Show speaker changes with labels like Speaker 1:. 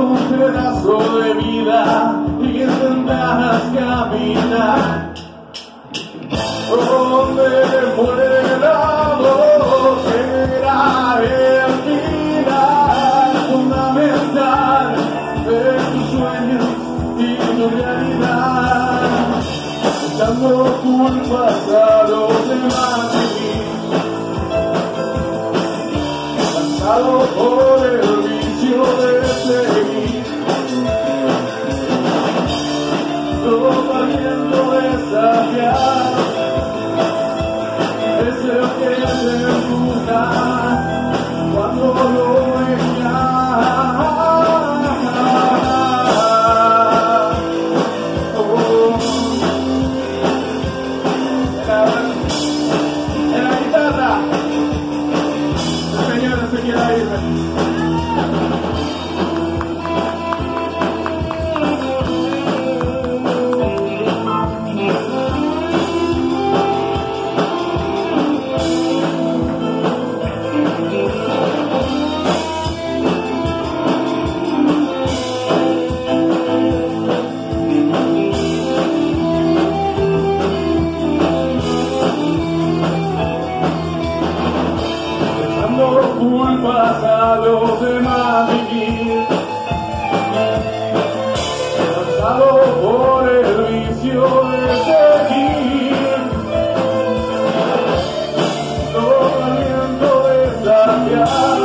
Speaker 1: un pedazo de vida y intentas caminar. Donde fuéramos será el final fundamental de tus sueños y tu realidad echando culpas a los demás cansado por poder perguntar. É culpas a los demás vivir. Cansado por el vicio de seguir, no de saciar.